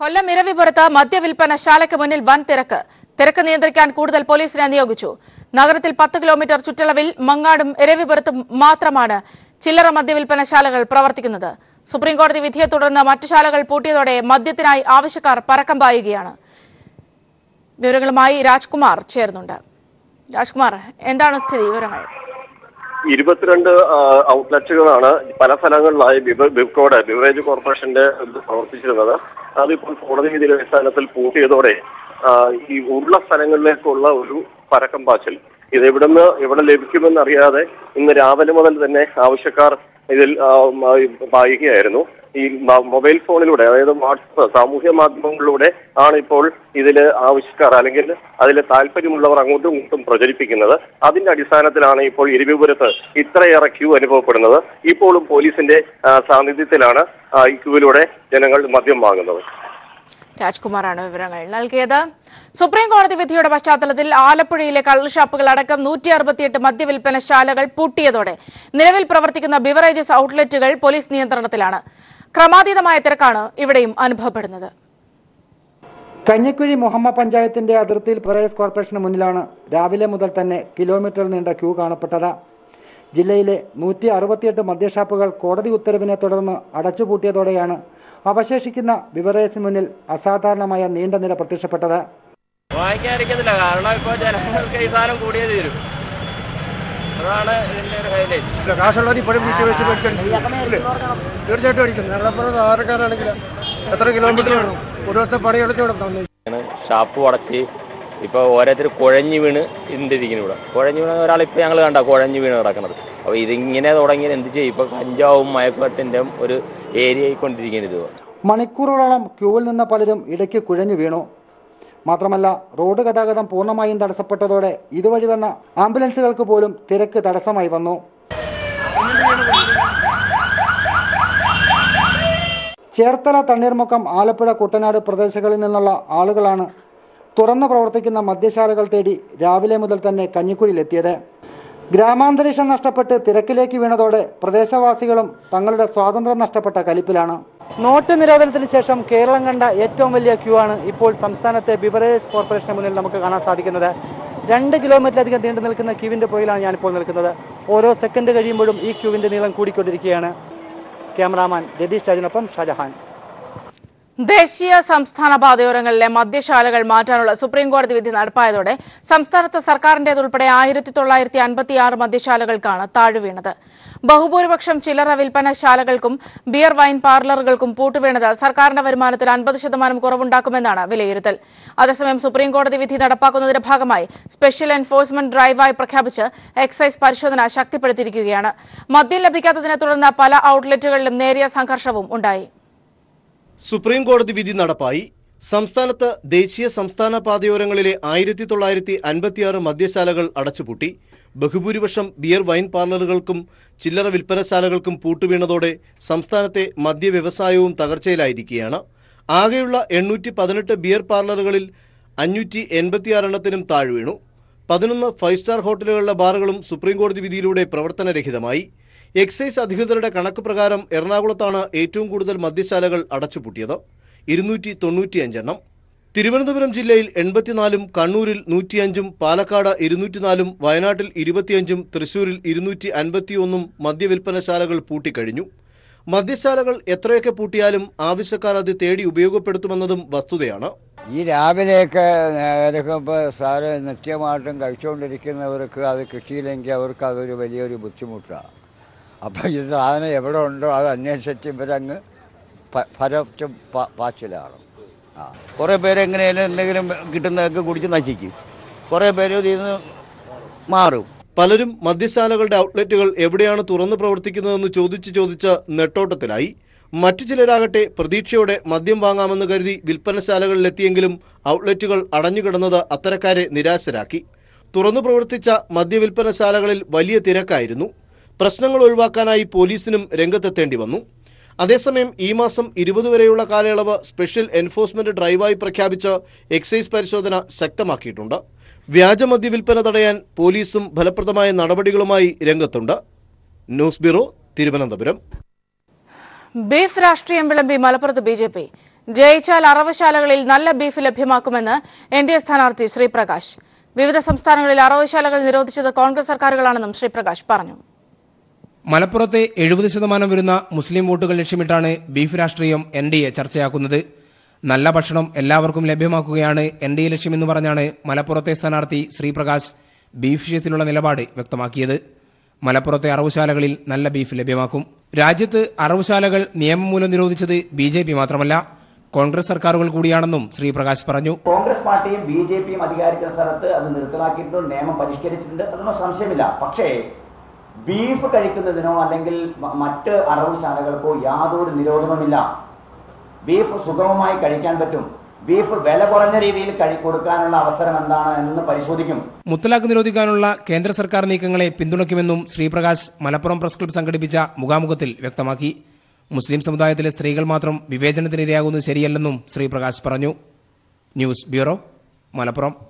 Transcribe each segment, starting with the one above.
കൊല്ലം ഇരവിപുരത്ത് മദ്യവിൽപ്പനശാലയ്ക്ക് മുന്നിൽ വൻ തിരക്ക്. തിരക്ക് നിയന്ത്രിക്കാൻ കൂടുതൽ പോലീസിനെ നിയോഗിച്ചു. നഗരത്തിൽ പത്ത് കിലോമീറ്റർ ചുറ്റളവിൽ മങ്ങാടും ഇരവിപുരത്തും മാത്രമാണ് ചില്ലറ മദ്യവിൽപ്പനശാലകൾ പ്രവർത്തിക്കുന്നത്. സുപ്രീംകോടതി വിധിയെ തുടർന്ന് മറ്റു ശാലകൾ പൂട്ടിയതോടെ മദ്യത്തിനായി ആവശ്യക്കാർ പരക്കം പായുകയാണ്. വിവരങ്ങളുമായി രാജ്കുമാർ ചേർന്നുണ്ട് രാജ്കുമാർ എന്താണ് സ്ഥിതി? വിവരങ്ങൾ. ഇരുപത്തിരണ്ട് ഔട്ട്ലെറ്റുകളാണ് പല സ്ഥലങ്ങളിലായി ബിവറേജ് കോർപ്പറേഷന്റെ പ്രവർത്തിച്ചിരുന്നത്. അതിപ്പോൾ കോടതി വിധിയുടെ അടിസ്ഥാനത്തിൽ പൂട്ടിയതോടെ ഈ ഉള്ള സ്ഥലങ്ങളിലേക്കുള്ള ഒരു പരക്കം പാച്ചൽ. ഇത് എവിടുന്ന് എവിടെ ലഭിക്കുമെന്നറിയാതെ ഇന്ന് രാവിലെ മുതൽ തന്നെ ആവശ്യക്കാർ ഇതിൽ വായിക്കുകയായിരുന്നു. ഈ മൊബൈൽ ഫോണിലൂടെ അതായത് വാട്സപ്പ് സാമൂഹ്യ മാധ്യമങ്ങളിലൂടെ ആണ് ഇപ്പോൾ ഇതിൽ ആവശ്യക്കാർ അല്ലെങ്കിൽ അതിൽ താല്പര്യമുള്ളവർ അങ്ങോട്ടും ഇങ്ങോട്ടും പ്രചരിപ്പിക്കുന്നത്. അതിന്റെ അടിസ്ഥാനത്തിലാണ് ഇപ്പോൾ ഇരുവിപുരത്ത് ഇത്രയേറെ ക്യൂ അനുഭവപ്പെടുന്നത്. ഇപ്പോഴും പോലീസിന്റെ സാന്നിധ്യത്തിലാണ് ഈ ക്യൂവിലൂടെ ജനങ്ങൾ മദ്യം വാങ്ങുന്നത്. രാജ്കുമാറാണ് വിവരങ്ങൾ നൽകിയത്. സുപ്രീം കോടതി വിധിയുടെ പശ്ചാത്തലത്തിൽ ആലപ്പുഴയിലെ കള്ളുഷാപ്പുകൾ അടക്കം നൂറ്റി അറുപത്തിയെട്ട് മദ്യവിൽപ്പന ശാലകൾ പൂട്ടിയതോടെ നിലവിൽ പ്രവർത്തിക്കുന്ന ബിവറേജസ് ഔട്ട്ലെറ്റുകൾ പോലീസ് നിയന്ത്രണത്തിലാണ്. ക്രമാതീതമായ തിരക്കാണ് ഇവിടെയും അനുഭവപ്പെടുന്നത്. കഞ്ഞിക്കുഴി മുഹമ്മ പഞ്ചായത്തിന്റെ അതിർത്തിയിൽ പ്രദേശ് കോർപ്പറേഷന് മുന്നിലാണ് രാവിലെ മുതൽ തന്നെ കിലോമീറ്റർ നീണ്ട ക്യൂ കാണപ്പെട്ടത്. ജില്ലയിലെ നൂറ്റി അറുപത്തിയെട്ട് മദ്യഷാപ്പുകൾ കോടതി ഉത്തരവിനെ തുടർന്ന് അടച്ചുപൂട്ടിയതോടെയാണ് അവശേഷിക്കുന്ന വിവറേഴ്സിന് മുന്നിൽ അസാധാരണമായ നീണ്ട നിര പ്രത്യക്ഷപ്പെട്ടത്. വാങ്ങിക്കാതിരിക്കുന്നില്ല കാരണം ഇപ്പോൾ ജനങ്ങൾക്ക് ഈ സാധനം കൂടിയേ തീരും അതാണ് ഇതിന്റെ ഒരു ഹൈലൈറ്റ് കാശുള്ളവർ ഇപ്പോഴും വീട്ടിൽ വെച്ച് മേടിച്ചിട്ടുണ്ട് തീർച്ചയായിട്ടും അടിക്കുന്നു ഞങ്ങളെപ്പോഴും സാധാരണക്കാരാണെങ്കിൽ എത്ര കിലോമീറ്റർ ഒരു ദിവസത്തെ പണി എടുത്ത് ഷാപ്പ് അടച്ച് ഇപ്പോൾ ഓരോരുത്തർ കുഴഞ്ഞു വീണ് ഇണ്ടിരിക്കുന്നു ഇവിടെ. കുഴഞ്ഞു വീണ ഒരാളിപ്പോൾ ഞങ്ങൾ കണ്ട കുഴഞ്ഞു വീണ് കിടക്കുന്നത്. അപ്പോൾ ഇതിങ്ങനെ തുടങ്ങിയത് എന്ത് ചെയ്യും? ഇപ്പോൾ കഞ്ചാവും മയക്കുവത്തിന്റെ ഒരു ഏരിയ ആയിക്കൊണ്ടിരിക്കുന്നത് ഇത്. മണിക്കൂറുകളോളം ക്യൂവിൽ നിന്ന പലരും ഇടയ്ക്ക് കുഴഞ്ഞു വീണു. മാത്രമല്ല റോഡ് ഗതാഗതം പൂർണമായും തടസ്സപ്പെട്ടതോടെ ഇതുവഴി വന്ന ആംബുലൻസുകൾക്ക് പോലും തിരക്ക് തടസ്സമായി വന്നു. ചേർത്തല തണ്ണീർമുക്കം ആലപ്പുഴ കുട്ടനാട് പ്രദേശങ്ങളിൽ നിന്നുള്ള ആളുകളാണ് തുറന്നു പ്രവർത്തിക്കുന്ന മദ്യശാലകൾ തേടി രാവിലെ മുതൽ തന്നെ കഞ്ഞിക്കുഴിയിലെത്തിയത്. ഗ്രാമാന്തരീക്ഷം നഷ്ടപ്പെട്ട് തിരക്കിലേക്ക് വീണതോടെ പ്രദേശവാസികളും തങ്ങളുടെ സ്വാതന്ത്ര്യം നഷ്ടപ്പെട്ട കലിപ്പിലാണ്. നോട്ട് നിരോധനത്തിന് ശേഷം കേരളം കണ്ട ഏറ്റവും വലിയ ക്യൂ ആണ് ഇപ്പോൾ സംസ്ഥാനത്തെ ബിവറേജ് കോർപ്പറേഷന് മുന്നിൽ നമുക്ക് കാണാൻ സാധിക്കുന്നത്. രണ്ട് കിലോമീറ്ററിലധികം നീണ്ടു നിൽക്കുന്ന ക്യൂവിന്റെ പുറയിലാണ് ഞാനിപ്പോൾ നിൽക്കുന്നത്. ഓരോ സെക്കൻഡ് കഴിയുമ്പോഴും ഈ ക്യൂവിന്റെ നീളം കൂടിക്കൊണ്ടിരിക്കുകയാണ്. ക്യാമറാമാൻ രതീഷ് രാജിനൊപ്പം ഷാജഹാൻ. ദേശീയ സംസ്ഥാന പാതയോരങ്ങളിലെ മദ്യശാലകൾ മാറ്റാനുള്ള സുപ്രീംകോടതി വിധി നടപ്പായതോടെ സംസ്ഥാനത്ത് സർക്കാരിന്റേതുൾപ്പെടെ ആയിരത്തി തൊള്ളായിരത്തി അൻപത്തിയാറ് മദ്യശാലകൾക്കാണ് താഴ്വീണത്. ബഹുഭൂരിപക്ഷം ചില്ലറ വിൽപ്പനശാലകൾക്കും ബിയർ വൈൻ പാർലറുകൾക്കും പൂട്ടുവീണത് സർക്കാരിന്റെ വരുമാനത്തിൽ അൻപത് ശതമാനം കുറവുണ്ടാക്കുമെന്നാണ് വിലയിരുത്തൽ. അതേസമയം സുപ്രീംകോടതി വിധി നടപ്പാക്കുന്നതിന്റെ ഭാഗമായി സ്പെഷ്യൽ എൻഫോഴ്സ്മെന്റ് ഡ്രൈവായി പ്രഖ്യാപിച്ച് എക്സൈസ് പരിശോധന ശക്തിപ്പെടുത്തിയിരിക്കുകയാണ്. മദ്യം ലഭിക്കാത്തതിനെ തുടർന്ന് പല ഔട്ട്ലെറ്റുകളിലും നേരിയ സംഘർഷവും ഉണ്ടായി. സുപ്രീം കോടതി വിധി നടപ്പായി. സംസ്ഥാനത്ത് ദേശീയ സംസ്ഥാന പാതയോരങ്ങളിലെ ആയിരത്തി തൊള്ളായിരത്തി അൻപത്തിയാറ് മദ്യശാലകൾ അടച്ചുപൂട്ടി. ബഹുഭൂരിപക്ഷം ബിയർ വൈൻ പാർലറുകൾക്കും ചില്ലറ വിൽപ്പനശാലകൾക്കും പൂട്ടുവീണതോടെ സംസ്ഥാനത്തെ മദ്യവ്യവസായവും തകർച്ചയിലായിരിക്കുകയാണ്. ആകെയുള്ള എണ്ണൂറ്റി പതിനെട്ട് ബിയർ പാർലറുകളിൽ അഞ്ഞൂറ്റി എൺപത്തിയാറെണ്ണത്തിനും താഴ്വീണു പതിനൊന്ന് ഫൈവ് സ്റ്റാർ ഹോട്ടലുകളുടെ ബാറുകളും സുപ്രീം കോടതി വിധിയിലൂടെ പ്രവർത്തനരഹിതമായി. എക്സൈസ് അധികൃതരുടെ കണക്ക് പ്രകാരം എറണാകുളത്താണ് ഏറ്റവും കൂടുതൽ മദ്യശാലകൾ അടച്ചുപൂട്ടിയത്. ഇരുന്നൂറ്റി തൊണ്ണൂറ്റിയഞ്ചെണ്ണം തിരുവനന്തപുരം ജില്ലയിൽ എൺപത്തിനാലും കണ്ണൂരിൽ നൂറ്റിയഞ്ചും പാലക്കാട് ഇരുന്നൂറ്റിനാലും വയനാട്ടിൽ ഇരുപത്തിയഞ്ചും തൃശൂരിൽ ഇരുന്നൂറ്റി അൻപത്തിയൊന്നും മദ്യവിൽപ്പനശാലകൾ പൂട്ടിക്കഴിഞ്ഞു. മദ്യശാലകൾ എത്രയൊക്കെ പൂട്ടിയാലും ആവശ്യക്കാർ അത് തേടി ഉപയോഗപ്പെടുത്തുമെന്നതും വസ്തുതയാണ്. ഈ രാവിലെയൊക്കെ ഇപ്പോൾ സാറ് നിത്യമായിട്ടും കഴിച്ചുകൊണ്ടിരിക്കുന്നവർക്ക് അത് കിട്ടിയില്ലെങ്കിൽ അവർക്ക് അതൊരു വലിയൊരു ബുദ്ധിമുട്ടാണ്. അപ്പോൾ ഈ സാധനം എവിടെ ഉണ്ടോ അത് അന്വേഷിച്ച് ഇവരങ്ങ് പരച്ചും പാച്ചിലാണ് ആ. കുറേ പേര് എന്തെങ്കിലും കിട്ടുന്നതൊക്കെ കുടിച്ച് നശിക്കും. കുറേ പേര് ഇതിൽ മാറും. പലരും മദ്യശാലകളുടെ ഔട്ട്ലെറ്റുകൾ എവിടെയാണ് തുറന്നു പ്രവർത്തിക്കുന്നതെന്ന് ചോദിച്ച് ചോദിച്ച നെട്ടോട്ടത്തിലായി. മറ്റു ചിലരാകട്ടെ പ്രതീക്ഷയോടെ മദ്യം വാങ്ങാമെന്ന് കരുതി വിൽപ്പനശാലകളിലെത്തിയെങ്കിലും ഔട്ട്ലെറ്റുകൾ അടഞ്ഞുകിടന്നത് അത്തരക്കാരെ നിരാശരാക്കി. തുറന്നു പ്രവർത്തിച്ച മദ്യവിൽപ്പനശാലകളിൽ വലിയ തിരക്കായിരുന്നു. പ്രശ്നങ്ങൾ ഒഴിവാക്കാനായി പോലീസിനും രംഗത്തെത്തേണ്ടി വന്നു. അതേസമയം ഈ മാസം ഇരുപത് വരെയുള്ള കാലയളവ് സ്പെഷ്യൽ എൻഫോഴ്സ്മെന്റ് ഡ്രൈവായി പ്രഖ്യാപിച്ച് എക്സൈസ് പരിശോധന ശക്തമാക്കിയിട്ടുണ്ട്. വ്യാജമദ്യ വിൽപ്പന തടയാൻ പോലീസും ഫലപ്രദമായ നടപടികളുമായി രംഗത്തുണ്ട്. News bureau Thiruvananthapuram. ബീഫ് രാഷ്ട്രീയം വിളമ്പി മലപ്പുറത്ത് ബി ജെ പി. ജയിച്ചാൽ അറവശാലകളിൽ നല്ല ബീഫ് ലഭ്യമാക്കുമെന്ന് എൻ ഡി എ സ്ഥാനാർത്ഥി ശ്രീപ്രകാശ്. വിവിധ സംസ്ഥാനങ്ങളിൽ അറവശാലകൾ നിരോധിച്ചത് കോൺഗ്രസ് സർക്കാരുകളാണെന്നും ശ്രീപ്രകാശ് പറഞ്ഞു. മലപ്പുറത്തെ എഴുപത് ശതമാനം വരുന്ന മുസ്ലിം വോട്ടുകൾ ലക്ഷ്യമിട്ടാണ് ബീഫ് രാഷ്ട്രീയം എൻ ഡി എ ചർച്ചയാക്കുന്നത്. നല്ല ഭക്ഷണം എല്ലാവർക്കും ലഭ്യമാക്കുകയാണ് എൻ ഡി എ ലക്ഷ്യമെന്ന് പറഞ്ഞാണ് മലപ്പുറത്തെ സ്ഥാനാർത്ഥി ശ്രീപ്രകാശ് ബീഫ് വിഷയത്തിലുള്ള നിലപാട് വ്യക്തമാക്കിയത്. മലപ്പുറത്തെ അറവുശാലകളിൽ നല്ല ബീഫ് ലഭ്യമാക്കും. രാജ്യത്ത് അറവുശാലകൾ നിയമം മൂലം നിരോധിച്ചത് ബി ജെ പി മാത്രമല്ല കോൺഗ്രസ് സർക്കാരുകൾ കൂടിയാണെന്നും ശ്രീപ്രകാശ് പറഞ്ഞു. കോൺഗ്രസ് പാർട്ടിയും ബി ജെ പിയും അധികാരിക്കുന്ന സ്ഥലത്ത് അത് നിർത്തലാക്കിയിട്ടുണ്ട് നിയമം പരിഷ്കരിച്ചിട്ടുണ്ട് അതൊന്നും സംശയമില്ല. പക്ഷേ ബീഫ് കഴിക്കുന്നതിനോ അല്ലെങ്കിൽ മറ്റ് അറവ് ശാലകൾക്കോ യാതൊരു നിരോധനമില്ല ബീഫ് സുഗമമായി കഴിക്കാൻ പറ്റും. ബീഫ് വില കുറഞ്ഞ രീതിയിൽ കഴി കൊടുക്കാനുള്ള അവസരം എന്താണ് എന്ന് പരിശോധിക്കും. മുത്തലാഖ് നിരോധിക്കാനുള്ള കേന്ദ്ര സർക്കാർ നീക്കങ്ങളെ പിന്തുണയ്ക്കുമെന്നും ശ്രീപ്രകാശ് മലപ്പുറം പ്രസ് ക്ലബ്ബ് സംഘടിപ്പിച്ച മുഖാമുഖത്തിൽ വ്യക്തമാക്കി. മുസ്ലിം സമുദായത്തിലെ സ്ത്രീകൾ മാത്രം വിവേചനത്തിനിരയാകുന്നത് ശരിയല്ലെന്നും ശ്രീപ്രകാശ് പറഞ്ഞു. News bureau Malappuram.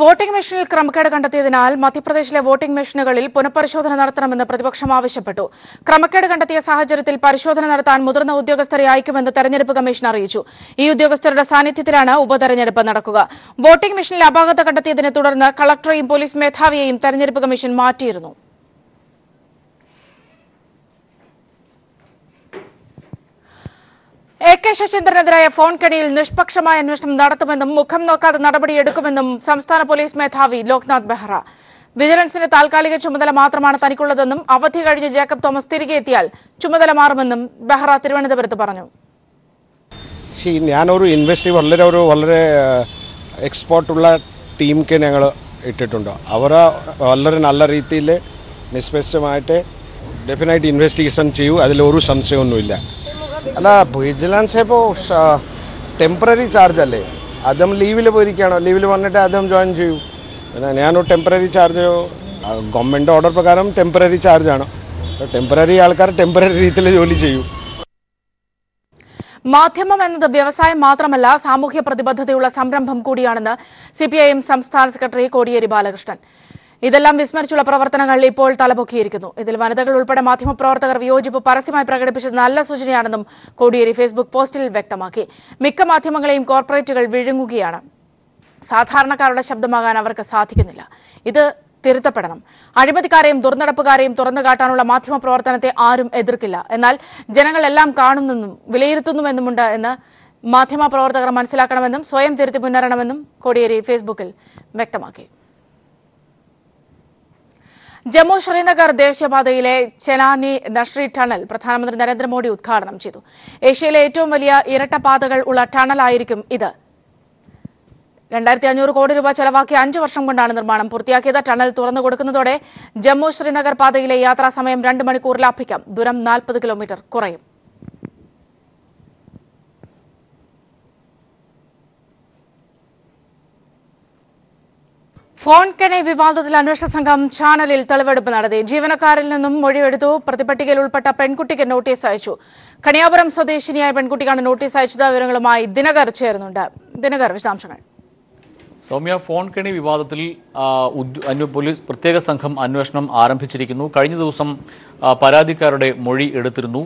വോട്ടിംഗ് മെഷീനിൽ ക്രമക്കേട് കണ്ടെത്തിയതിനാൽ മധ്യപ്രദേശിലെ വോട്ടിംഗ് മെഷീനുകളിൽ പുനഃപരിശോധന നടത്തണമെന്ന് പ്രതിപക്ഷം ആവശ്യപ്പെട്ടു. ക്രമക്കേട് കണ്ടെത്തിയ സാഹചര്യത്തിൽ പരിശോധന നടത്താൻ മുതിർന്ന ഉദ്യോഗസ്ഥരെ അയക്കുമെന്ന് തെരഞ്ഞെടുപ്പ് കമ്മീഷൻ അറിയിച്ചു. ഈ ഉദ്യോഗസ്ഥരുടെ സാന്നിധ്യത്തിലാണ് ഉപതെരഞ്ഞെടുപ്പ് നടക്കുക. വോട്ടിംഗ് മെഷീനിൽ അപാകത കണ്ടെത്തിയതിനെ തുടർന്ന് കളക്ടറെയും പോലീസ് മേധാവിയെയും തെരഞ്ഞെടുപ്പ് കമ്മീഷൻ മാറ്റിയിരുന്നു. എ കെ ശശീന്ദ്രനെതിരായ ഫോൺ കെണിയിൽ നിഷ്പക്ഷമായ അന്വേഷണം നടത്തുമെന്നും മുഖം നോക്കാതെ നടപടിയെടുക്കുമെന്നും സംസ്ഥാന പോലീസ് മേധാവി ലോക്നാഥ് ബെഹ്റ. വിജിലൻസിന്റെ താൽക്കാലിക ചുമതല മാത്രമാണ് തനിക്കുള്ളതെന്നും അവധി കഴിഞ്ഞ് ജേക്കബ് തോമസ് തിരികെ എത്തിയാൽ ചുമതല മാറുമെന്നും ബെഹ്റ തിരുവനന്തപുരത്ത് പറഞ്ഞു. ഞാനൊരു ഇൻവെസ്റ്റ് വളരെ ഒരു വളരെ എക്സ്പോർട്ടുള്ള ടീമിക്ക് ഞങ്ങൾ ഇട്ടിട്ടുണ്ട്. അവർ വളരെ നല്ല രീതിയിൽ നിഷ്പക്ഷമായിട്ട് ഡെഫിനറ്റ് ഇൻവെസ്റ്റിഗേഷൻ ചെയ്യൂ അതിലൊരു സംശയമൊന്നുമില്ല. അല്ല വിജിലൻസ് ഇപ്പോൾ ടെമ്പററി ചാർജ് അല്ലേ? അദ്ദേഹം ലീവിൽ പോയിരിക്കുകയാണോ? ലീവിൽ വന്നിട്ട് അദ്ദേഹം ജോയിൻ ചെയ്യൂ. പിന്നെ ഞാനൊരു ടെമ്പററി ചാർജ് ഗവൺമെന്റ് ഓർഡർ പ്രകാരം ടെമ്പററി ചാർജാണ് ടെമ്പററി ആൾക്കാർ ടെമ്പററി രീതിയിൽ ജോലി ചെയ്യൂ. മാധ്യമം എന്നത് വ്യവസായം മാത്രമല്ല സാമൂഹ്യ പ്രതിബദ്ധതയുള്ള സംരംഭം കൂടിയാണെന്ന് സിപിഐഎം സംസ്ഥാന സെക്രട്ടറി കോടിയേരി ബാലകൃഷ്ണൻ. ഇതെല്ലാം വിസ്മരിച്ചുള്ള പ്രവർത്തനങ്ങൾ ഇപ്പോൾ തലപൊക്കിയിരിക്കുന്നു. ഇതിൽ വനിതകൾ ഉൾപ്പെടെ മാധ്യമപ്രവർത്തകർ വിയോജിപ്പ് പരസ്യമായി പ്രകടിപ്പിച്ചത് നല്ല സൂചനയാണെന്നും കോടിയേരി ഫേസ്ബുക്ക് പോസ്റ്റിൽ വ്യക്തമാക്കി. മിക്ക മാധ്യമങ്ങളെയും കോർപ്പറേറ്റുകൾ വിഴുങ്ങുകയാണ്. സാധാരണക്കാരുടെ ശബ്ദമാകാൻ അവർക്ക് സാധിക്കുന്നില്ല. ഇത് തിരുത്തപ്പെടണം. അഴിമതിക്കാരെയും ദുർനടപ്പുകാരെയും തുറന്നു കാട്ടാനുള്ള മാധ്യമ പ്രവർത്തനത്തെ ആരും എതിർക്കില്ല. എന്നാൽ ജനങ്ങളെല്ലാം കാണുന്നെന്നും വിലയിരുത്തുന്നുവെന്നുമുണ്ട് എന്ന് മാധ്യമ പ്രവർത്തകർ മനസ്സിലാക്കണമെന്നും സ്വയം തിരുത്തി മുന്നേറണമെന്നും കോടിയേരി ഫേസ്ബുക്കിൽ വ്യക്തമാക്കി. ജമ്മു ശ്രീനഗർ ദേശീയപാതയിലെ ചെനാനി നഷ്രി ടണൽ പ്രധാനമന്ത്രി നരേന്ദ്രമോദി ഉദ്ഘാടനം ചെയ്തു. ഏഷ്യയിലെ ഏറ്റവും വലിയ ഇരട്ടപാതകൾ ഉള്ള ടണലായിരിക്കും ഇത്. രണ്ടായിരത്തി അഞ്ഞൂറ് കോടി രൂപ ചെലവാക്കി അഞ്ചു വർഷം കൊണ്ടാണ് നിർമ്മാണം പൂർത്തിയാക്കിയത്. ടണൽ തുറന്നു കൊടുക്കുന്നതോടെ ജമ്മു ശ്രീനഗർ പാതയിലെ യാത്രാസമയം രണ്ട് മണിക്കൂർ ലാഭിക്കാം ദൂരം നാൽപ്പത് കിലോമീറ്റർ കുറയും. ഫോൺ കെണി വിവാദത്തിൽ അന്വേഷണ സംഘം ചാനലിൽ തെളിവെടുപ്പ് നടത്തി. ജീവനക്കാരിൽ നിന്നും മൊഴിയെടുത്തു. പ്രതിപട്ടികയിൽ ഉൾപ്പെട്ട പെൺകുട്ടിക്ക് നോട്ടീസ് അയച്ചു. കണിയാപുരം സ്വദേശിനിയായ പെൺകുട്ടിക്കാണ് നോട്ടീസ് അയച്ചത്. വിവരങ്ങളുമായി ദിനകർ ചേരുന്നുണ്ട്. ദിനകർ വിശദാംശങ്ങൾ. സൗമ്യ ഫോൺ കെണി വിവാദത്തിൽ പോലീസ് പ്രത്യേക സംഘം അന്വേഷണം ആരംഭിച്ചിരിക്കുന്നു. കഴിഞ്ഞ ദിവസം പരാതിക്കാരുടെ മൊഴി എടുത്തിരുന്നു.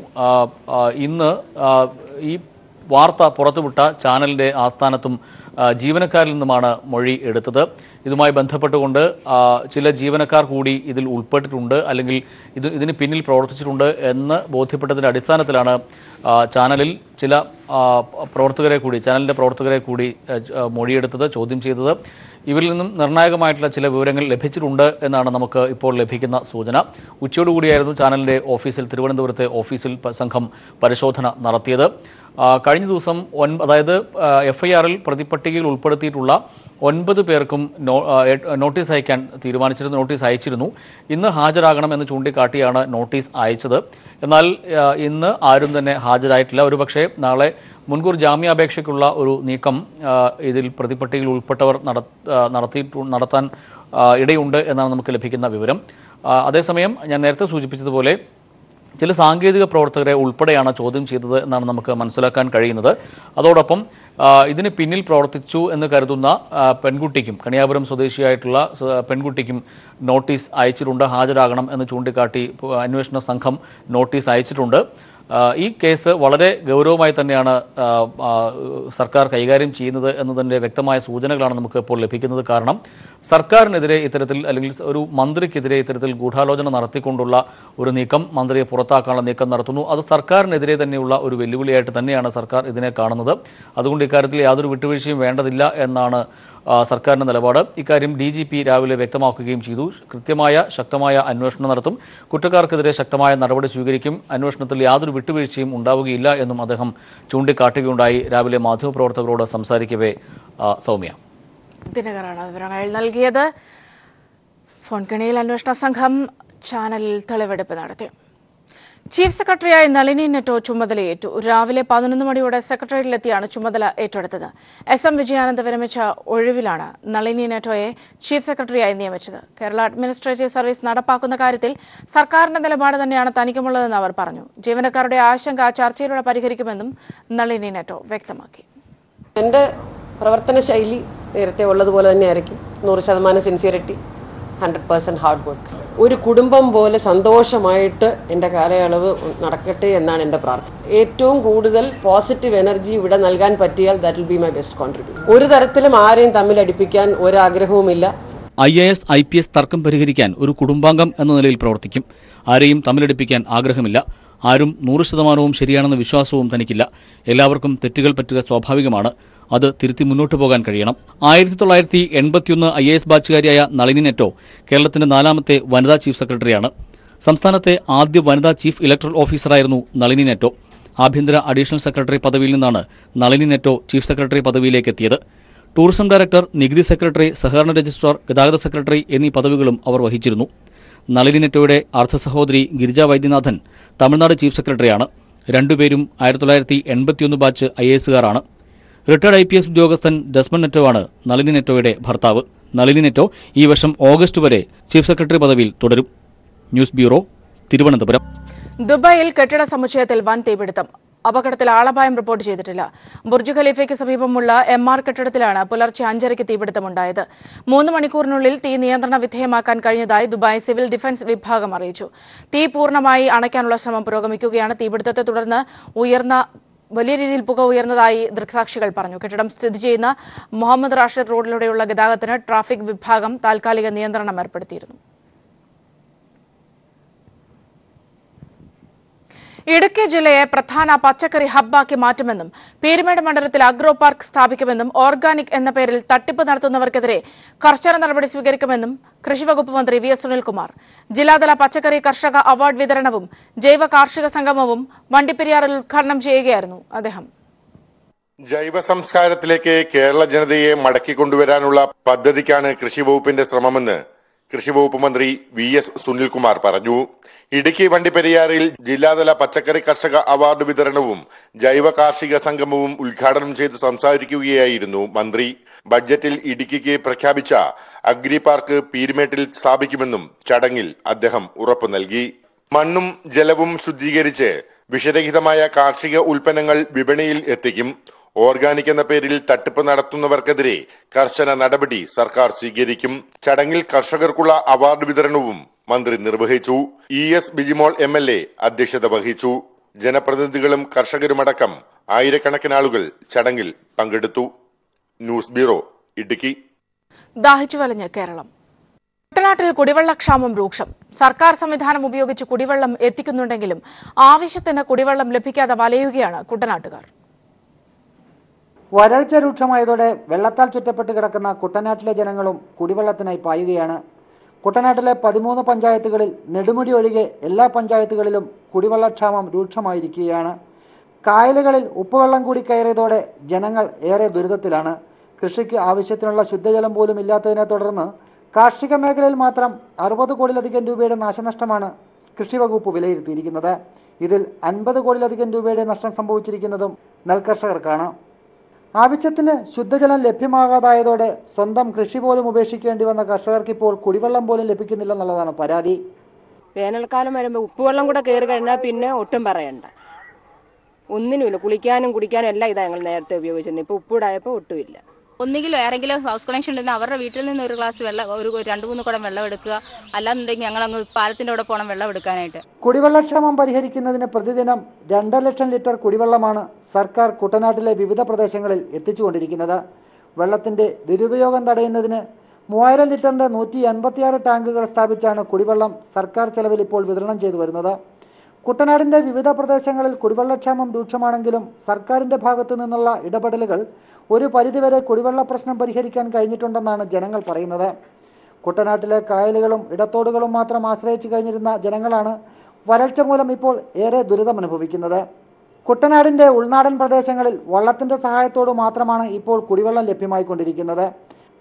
ഇന്ന് ഈ വാർത്ത പുറത്തുവിട്ട ചാനലിന്റെ ആസ്ഥാനത്തും ജീവനക്കാരിൽ നിന്നുമാണ് മൊഴി എടുത്തത്. ഇതുമായി ബന്ധപ്പെട്ടുകൊണ്ട് ചില ജീവനക്കാർ കൂടി ഇതിൽ ഉൾപ്പെട്ടിട്ടുണ്ട് അല്ലെങ്കിൽ ഇത് ഇതിന് പിന്നിൽ പ്രവർത്തിച്ചിട്ടുണ്ട് എന്ന് ബോധ്യപ്പെട്ടതിന്റെ അടിസ്ഥാനത്തിലാണ് ചാനലിൽ ചില പ്രവർത്തകരെ കൂടി ചാനലിന്റെ പ്രവർത്തകരെ കൂടി മൊഴിയെടുത്തത് ചോദ്യം ചെയ്തത്. ഇവരിൽ നിന്നും നിർണായകമായിട്ടുള്ള ചില വിവരങ്ങൾ ലഭിച്ചിട്ടുണ്ട് എന്നാണ് നമുക്ക് ഇപ്പോൾ ലഭിക്കുന്ന സൂചന. ഉച്ചയോടുകൂടിയായിരുന്നു ചാനലിന്റെ ഓഫീസിൽ തിരുവനന്തപുരത്തെ ഓഫീസിൽ സംഘം പരിശോധന നടത്തിയത്. കഴിഞ്ഞ ദിവസം ഒൻ അതായത് എഫ് ഐ ആറിൽ പ്രതിപട്ടികയിൽ ഉൾപ്പെടുത്തിയിട്ടുള്ള ഒൻപത് പേർക്കും നോട്ടീസ് അയക്കാൻ തീരുമാനിച്ചിരുന്നു നോട്ടീസ് അയച്ചിരുന്നു. ഇന്ന് ഹാജരാകണം എന്ന് ചൂണ്ടിക്കാട്ടിയാണ് നോട്ടീസ് അയച്ചത്. എന്നാൽ ഇന്ന് ആരും തന്നെ ഹാജരായിട്ടില്ല. ഒരുപക്ഷെ നാളെ മുൻകൂർ ജാമ്യാപേക്ഷയ്ക്കുള്ള ഒരു നീക്കം ഇതിൽ പ്രതിപട്ടികയിൽ ഉൾപ്പെട്ടവർ നടത്തി നടത്താൻ ഇടയുണ്ട് എന്നാണ് നമുക്ക് ലഭിക്കുന്ന വിവരം. അതേസമയം ഞാൻ നേരത്തെ സൂചിപ്പിച്ചതുപോലെ ചില സാങ്കേതിക പ്രവർത്തകരെ ഉൾപ്പെടെയാണ് ചോദ്യം ചെയ്തത് എന്നാണ് നമുക്ക് മനസ്സിലാക്കാൻ കഴിയുന്നത്. അതോടൊപ്പം ഇതിന് പിന്നിൽ പ്രവർത്തിച്ചു എന്ന് കരുതുന്ന പെൺകുട്ടിക്കും കണിയാപുരം സ്വദേശിയായിട്ടുള്ള പെൺകുട്ടിക്കും നോട്ടീസ് അയച്ചിട്ടുണ്ട് ഹാജരാകണം എന്ന് ചൂണ്ടിക്കാട്ടി അന്വേഷണ സംഘം നോട്ടീസ് അയച്ചിട്ടുണ്ട്. ഈ കേസ് വളരെ ഗൗരവമായി തന്നെയാണ് സർക്കാർ കൈകാര്യം ചെയ്യുന്നത് എന്നതിന്റെ വ്യക്തമായ സൂചനകളാണ് നമുക്ക് ഇപ്പോൾ ലഭിക്കുന്നത്. കാരണം സർക്കാരിനെതിരെ ഇത്തരത്തിൽ അല്ലെങ്കിൽ ഒരു മന്ത്രിക്കെതിരെ ഇത്തരത്തിൽ ഗൂഢാലോചന നടത്തിക്കൊണ്ടുള്ള ഒരു നീക്കം മന്ത്രിയെ പുറത്താക്കാനുള്ള നീക്കം നടത്തുന്നു. അത് സർക്കാരിനെതിരെ തന്നെയുള്ള ഒരു വെല്ലുവിളിയായിട്ട് തന്നെയാണ് സർക്കാർ ഇതിനെ കാണുന്നത്. അതുകൊണ്ട് ഇക്കാര്യത്തിൽ യാതൊരു വിട്ടുവീഴ്ചയും വേണ്ടതില്ല എന്നാണ് സർക്കാരിന്റെ നിലപാട്. ഇക്കാര്യം ഡി ജി പി രാവിലെ വ്യക്തമാക്കുകയും ചെയ്തു. കൃത്യമായ ശക്തമായ അന്വേഷണം നടത്തും. കുറ്റക്കാർക്കെതിരെ ശക്തമായ നടപടി സ്വീകരിക്കും. അന്വേഷണത്തിൽ യാതൊരു വിട്ടുവീഴ്ചയും ഉണ്ടാവുകയില്ല എന്നും അദ്ദേഹം ചൂണ്ടിക്കാട്ടുകയുണ്ടായി. രാവിലെ മാധ്യമപ്രവർത്തകരോട് സംസാരിക്കവേ സൗമ്യ. ദിനകറാണ് വിവരങ്ങൾ നൽകിയത്. ഫോൺ കണിയിൽ അന്വേഷണ സംഘം ചാനലിൽ തെളിവെടുപ്പ് നടത്തി. ചീഫ് സെക്രട്ടറിയായി നളിനി നെറ്റോ ചുമതലയേറ്റു രാവിലെ പതിനൊന്ന് മണിയോടെ സെക്രട്ടേറിയറ്റിലെത്തിയാണ് ചുമതല ഏറ്റെടുത്തത്. എസ് എം വിജയാനന്ദ വിരമിച്ച ഒഴിവിലാണ് നളിനി നെറ്റോയെ ചീഫ് സെക്രട്ടറിയായി നിയമിച്ചത്. കേരള അഡ്മിനിസ്ട്രേറ്റീവ് സർവീസ് നടപ്പാക്കുന്ന കാര്യത്തിൽ സർക്കാരിന്റെ നിലപാട് തന്നെയാണ് തനിക്കുമുള്ളതെന്ന് അവർ പറഞ്ഞു. ജീവനക്കാരുടെ ആശങ്ക ചർച്ചയിലൂടെ പരിഹരിക്കുമെന്നും നളിനി നെറ്റോ വ്യക്തമാക്കി. എന്റെ പ്രവർത്തന ശൈലി നേരത്തെ ഉള്ളതുപോലെ തന്നെയായിരിക്കും. നൂറ് ശതമാനം sincerity. Hundred percent hard work ഒരു കുടുംബം പോലെ സന്തോഷമായിട്ട് എന്റെ കാലയളവ് നടക്കട്ടെ എന്നാണ് എന്റെ പ്രാർത്ഥന. ഏറ്റവും കൂടുതൽ പോസിറ്റീവ് എനർജി ഇവിടെ നൽകാൻ പറ്റിയാൽ that will be my best contribute ഒരു തരത്തിലും ആരെയും തമ്മിൽ അടിപ്പിക്കാൻ ഒരാഗ്രഹവുമില്ല. I A S I P S തർക്കം പരിഹരിക്കാൻ ഒരു കുടുംബാംഗം എന്ന നിലയിൽ പ്രവർത്തിക്കും. ആരെയും തമ്മിലടിപ്പിക്കാൻ ആഗ്രഹമില്ല. ആരും നൂറ് ശതമാനവും ശരിയാണെന്ന വിശ്വാസവും തനിക്കില്ല. എല്ലാവർക്കും തെറ്റുകൾ പറ്റുക സ്വാഭാവികമാണ്. അത് തിരുത്തി മുന്നോട്ടു പോകാൻ കഴിയണം. ആയിരത്തി തൊള്ളായിരത്തി എൺപത്തിയൊന്ന് ഐ എ എസ് ബാച്ചുകാരിയായ നളിനി നെറ്റോ കേരളത്തിന്റെ നാലാമത്തെ വനിതാ ചീഫ് സെക്രട്ടറിയാണ്. സംസ്ഥാനത്തെ ആദ്യ വനിതാ ചീഫ് ഇലക്ട്രൽ ഓഫീസറായിരുന്നു നളിനി നെറ്റോ. ആഭ്യന്തര അഡീഷണൽ സെക്രട്ടറി പദവിയിൽ നിന്നാണ് നളിനി നെറ്റോ ചീഫ് സെക്രട്ടറി പദവിയിലേക്ക് എത്തിയത്. ടൂറിസം ഡയറക്ടർ നികുതി സെക്രട്ടറി സഹകരണ രജിസ്ട്രാർ ഗതാഗത സെക്രട്ടറി എന്നീ പദവികളും അവർ വഹിച്ചിരുന്നു. നളിനി നെറ്റോയുടെ അർദ്ധ സഹോദരി ഗിരിജ വൈദ്യനാഥൻ തമിഴ്നാട് ചീഫ് സെക്രട്ടറിയാണ്. രണ്ടുപേരും ആയിരത്തി തൊള്ളായിരത്തി എൺപത്തിയൊന്ന് ബാച്ച് ഐ എസുകാരാണ്. റിട്ടയർഡ് ഐ പി എസ് ഉദ്യോഗസ്ഥൻ ഡെസ്മൺ നെറ്റോ ആണ് നളിനി നെറ്റോയുടെ ഭർത്താവ്. നളിനി നെറ്റോ ഈ വർഷം ഓഗസ്റ്റ് വരെ ചീഫ് സെക്രട്ടറി പദവിയിൽ തുടരും. News bureau Thiruvananthapuram. ദുബായിൽ കെട്ടിട സമുച്ചയത്തിൽ വൻ തീപിടുത്തം. അപകടത്തിൽ ആളപായം റിപ്പോർട്ട് ചെയ്തിട്ടില്ല. ബുർജ് ഖലീഫയ്ക്ക് സമീപമുള്ള എം ആർ കെട്ടിടത്തിലാണ് പുലർച്ചെ അഞ്ചരയ്ക്ക് തീപിടുത്തമുണ്ടായത്. മൂന്ന് മണിക്കൂറിനുള്ളിൽ തീ നിയന്ത്രണ വിധേയമാക്കാൻ കഴിഞ്ഞതായി ദുബായ് സിവിൽ ഡിഫൻസ് വിഭാഗം അറിയിച്ചു. തീ പൂർണമായി അണയ്ക്കാനുള്ള ശ്രമം പുരോഗമിക്കുകയാണ്. തീപിടുത്തത്തെ തുടർന്ന് ഉയർന്ന വലിയ രീതിയിൽ പുക ഉയർന്നതായി ദൃക്സാക്ഷികൾ പറഞ്ഞു. കെട്ടിടം സ്ഥിതി ചെയ്യുന്ന മുഹമ്മദ് റാഷിദ് റോഡിലൂടെയുള്ള ഗതാഗതത്തിന് ട്രാഫിക് വിഭാഗം താൽക്കാലിക നിയന്ത്രണം ഏർപ്പെടുത്തിയിരുന്നു. ഇടുക്കി ജില്ലയെ പ്രധാന പച്ചക്കറി ഹബ്ബാക്കി മാറ്റുമെന്നും പീരുമേട് മണ്ഡലത്തിൽ അഗ്രോ പാർക്ക് സ്ഥാപിക്കുമെന്നും ഓർഗാനിക് എന്ന പേരിൽ തട്ടിപ്പ് നടത്തുന്നവർക്കെതിരെ കർശന നടപടി സ്വീകരിക്കുമെന്നും കൃഷിവകുപ്പ് മന്ത്രി വി എസ് സുനിൽകുമാർ. ജില്ലാതല പച്ചക്കറി കർഷക അവാർഡ് വിതരണവും ജൈവ കാർഷിക സംഗമവും വണ്ടിപ്പെരിയാറിൽ ഉദ്ഘാടനം ചെയ്യുകയായിരുന്നു അദ്ദേഹം. ജൈവ സംസ്കാരത്തിലേക്ക് കേരള ജനതയെ മടക്കിക്കൊണ്ടുവരാനുള്ള പദ്ധതിക്കാണ് കൃഷി വകുപ്പിന്റെ ശ്രമമെന്ന് കൃഷി വകുപ്പ് മന്ത്രി വി എസ് സുനിൽകുമാർ പറഞ്ഞു. ഇടുക്കി വണ്ടിപ്പെരിയാറിൽ ജില്ലാതല പച്ചക്കറി കർഷക അവാർഡ് വിതരണവും ജൈവ കാർഷിക സംഗമവും ഉദ്ഘാടനം ചെയ്ത് സംസാരിക്കുകയായിരുന്നു മന്ത്രി. ബഡ്ജറ്റിൽ ഇടുക്കിക്ക് പ്രഖ്യാപിച്ച അഗ്രി പാർക്ക് പീരുമേട്ടിൽ സ്ഥാപിക്കുമെന്നും ചടങ്ങിൽ അദ്ദേഹം ഉറപ്പു നൽകി. മണ്ണും ജലവും ശുദ്ധീകരിച്ച് വിഷരഹിതമായ കാർഷിക ഉൽപ്പന്നങ്ങൾ വിപണിയിൽ എത്തിക്കും. ഓർഗാനിക് എന്ന പേരിൽ തട്ടിപ്പ് നടത്തുന്നവർക്കെതിരെ കർശന നടപടി സർക്കാർ സ്വീകരിക്കും. ചടങ്ങിൽ കർഷകർക്കുള്ള അവാർഡ് വിതരണവും മന്ത്രി നിർവഹിച്ചു. E S Bijimol M L A അധ്യക്ഷത വഹിച്ചു. ജനപ്രതിനിധികളും കർഷകരുമടക്കം ആയിരക്കണക്കിന് ആളുകൾ ചടങ്ങിൽ പങ്കെടുത്തു. News bureau Idukki. ദാഹിച്ചു കേരളം. കുട്ടനാട്ടിൽ കുടിവെള്ളക്ഷാമം രൂക്ഷം. സർക്കാർ സംവിധാനം ഉപയോഗിച്ച് കുടിവെള്ളം എത്തിക്കുന്നുണ്ടെങ്കിലും ആവശ്യത്തിന് കുടിവെള്ളം ലഭിക്കാതെ വലയുകയാണ് കുട്ടനാട്ടുകാർ. വരൾച്ച രൂക്ഷമായതോടെ വെള്ളത്താൽ ചുറ്റപ്പെട്ട് കിടക്കുന്ന കുട്ടനാട്ടിലെ ജനങ്ങളും കുടിവെള്ളത്തിനായി പായുകയാണ്. കുട്ടനാട്ടിലെ പതിമൂന്ന് പഞ്ചായത്തുകളിൽ നെടുമുടി ഒഴികെ എല്ലാ പഞ്ചായത്തുകളിലും കുടിവെള്ളക്ഷാമം രൂക്ഷമായിരിക്കുകയാണ്. കായലുകളിൽ ഉപ്പുവെള്ളം കൂടി കയറിയതോടെ ജനങ്ങൾ ഏറെ ദുരിതത്തിലാണ്. കൃഷിക്ക് ആവശ്യത്തിനുള്ള ശുദ്ധജലം പോലും ഇല്ലാത്തതിനെ തുടർന്ന് കാർഷിക മേഖലയിൽ മാത്രം അറുപത് കോടിയിലധികം രൂപയുടെ നാശനഷ്ടമാണ് കൃഷി വകുപ്പ് വിലയിരുത്തിയിരിക്കുന്നത്. ഇതിൽ അൻപത് കോടിയിലധികം രൂപയുടെ നഷ്ടം സംഭവിച്ചിരിക്കുന്നതും നെൽകർഷകർക്കാണ്. ആവശ്യത്തിന് ശുദ്ധജലം ലഭ്യമാകാതായതോടെ സ്വന്തം കൃഷി പോലും ഉപേക്ഷിക്കേണ്ടി വന്ന കർഷകർക്ക് ഇപ്പോൾ കുടിവെള്ളം പോലും ലഭിക്കുന്നില്ലെന്നുള്ളതാണ് പരാതി. വേനൽക്കാലം വരുമ്പോൾ ഉപ്പുവെള്ളം കൂടെ കയറി കഴിഞ്ഞാൽ പിന്നെ ഒട്ടും പറയണ്ട. ഒന്നിനുമില്ല കുളിക്കാനും കുടിക്കാനും എല്ലാം ഇതാ ഞങ്ങൾ നേരത്തെ ഉപയോഗിച്ചിരുന്നത് ഇപ്പോൾ ഉപ്പൂടായപ്പോൾ ഒട്ടുമില്ല ഒന്നുകിൽ ആരെങ്കിലും ഹൗസ് കണക്ഷൻ ഉണ്ടെങ്കിൽ അവരുടെ വീട്ടിൽ നിന്ന് ഒരു ഗ്ലാസ് വെള്ളം ഒരു ഒരു രണ്ട് മൂന്ന് കുടം വെള്ളം എടുക്കുക. അല്ലാന്നുണ്ടെങ്കിൽ ഞങ്ങൾ അങ്ങ് പാലത്തിന്റെ കൂടെ പോകണം വെള്ളം എടുക്കാനായിട്ട്. കുടിവെള്ളക്ഷാമം പരിഹരിക്കുന്നതിന് പ്രതിദിനം രണ്ടര ലക്ഷം ലിറ്റർ കുടിവെള്ളമാണ് സർക്കാർ കുട്ടനാട്ടിലെ വിവിധ പ്രദേശങ്ങളിൽ എത്തിച്ചുകൊണ്ടിരിക്കുന്നത്. വെള്ളത്തിന്റെ ദുരുപയോഗം തടയുന്നതിന് മൂവായിരം ലിറ്ററിന്റെ നൂറ്റി എൺപത്തിയാറ് ടാങ്കുകൾ സ്ഥാപിച്ചാണ് കുടിവെള്ളം സർക്കാർ ചെലവിൽ ഇപ്പോൾ വിതരണം ചെയ്തു വരുന്നത്. കുട്ടനാടിന്റെ വിവിധ പ്രദേശങ്ങളിൽ കുടിവെള്ളക്ഷാമം രൂക്ഷമാണെങ്കിലും സർക്കാരിന്റെ ഭാഗത്തു നിന്നുള്ള ഇടപെടലുകൾ ഒരു പരിധിവരെ കുടിവെള്ള പ്രശ്നം പരിഹരിക്കാൻ കഴിഞ്ഞിട്ടുണ്ടെന്നാണ് ജനങ്ങൾ പറയുന്നത്. കുട്ടനാട്ടിലെ കായലുകളും ഇടത്തോടുകളും മാത്രം ആശ്രയിച്ചു കഴിഞ്ഞിരുന്ന ജനങ്ങളാണ് വരൾച്ച മൂലം ഇപ്പോൾ ഏറെ ദുരിതമനുഭവിക്കുന്നത്. കുട്ടനാടിന്റെ ഉൾനാടൻ പ്രദേശങ്ങളിൽ വള്ളത്തിന്റെ സഹായത്തോടു മാത്രമാണ് ഇപ്പോൾ കുടിവെള്ളം ലഭ്യമായിക്കൊണ്ടിരിക്കുന്നത്.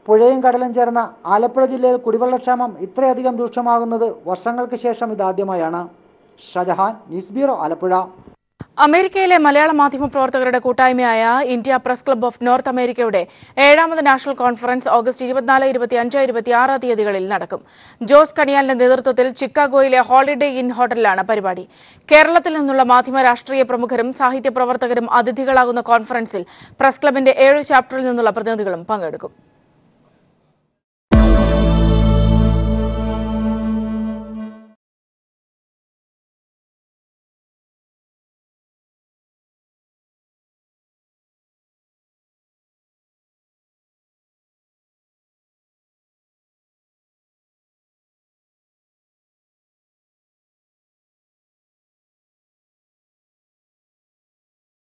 പുഴയും കടലും ചേർന്ന ആലപ്പുഴ ജില്ലയിൽ കുടിവെള്ളക്ഷാമം ഇത്രയധികം രൂക്ഷമാകുന്നത് വർഷങ്ങൾക്ക് ശേഷം ഇതാദ്യമായാണ്. Shajahan news bureau Alappuzha. അമേരിക്കയിലെ മലയാള മാധ്യമ പ്രവർത്തകരുടെ കൂട്ടായ്മയായ India press club of north അമേരിക്കയുടെ ഏഴാമത് നാഷണൽ കോൺഫറൻസ് ഓഗസ്റ്റ് ഇരുപത്തിനാല് ഇരുപത്തിയഞ്ച് ഇരുപത്തിയാറ് തീയതികളിൽ നടക്കും. ജോസ് കണിയാലിന്റെ നേതൃത്വത്തിൽ ചിക്കാഗോയിലെ ഹോളിഡേ ഇൻ ഹോട്ടലിലാണ് പരിപാടി. കേരളത്തിൽ നിന്നുള്ള മാധ്യമ രാഷ്ട്രീയ പ്രമുഖരും സാഹിത്യ പ്രവർത്തകരും അതിഥികളാകുന്ന കോൺഫറൻസിൽ പ്രസ് ക്ലബിന്റെ ഏഴ് ചാപ്റ്ററിൽ നിന്നുള്ള പ്രതിനിധികളും പങ്കെടുക്കും.